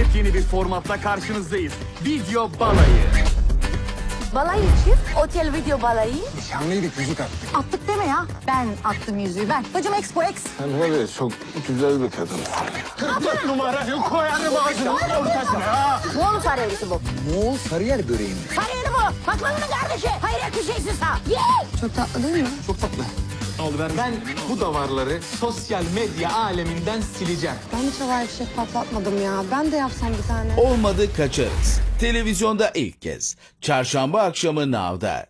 Yepyeni bir formatla karşınızdayız. Video balayı. Balayı çift, otel video balayı. Nişanlıydık yüzük attık. Attık deme ya. Ben attım yüzüğü ben. Bacım expo ex. Sen var ya çok güzel bir kadınsın. Numarayı koyarım ağzının ortasına. ha. Moğol sarıyerisi bu. Moğol Sarıyer böreği mi? Sarıyeri bu. Baklavının kardeşi. Hayret bir şeysin sen. Ye! Çok tatlı değil mi? Çok tatlı. Oldu ver. Ben bu davarları sosyal medya aleminden sileceğim. Ben hiç havai fişek patlatmadım ya. Ben de yapsam bir tane. Olmadı kaçarız. Televizyonda ilk kez. Çarşamba akşamı Nav'da.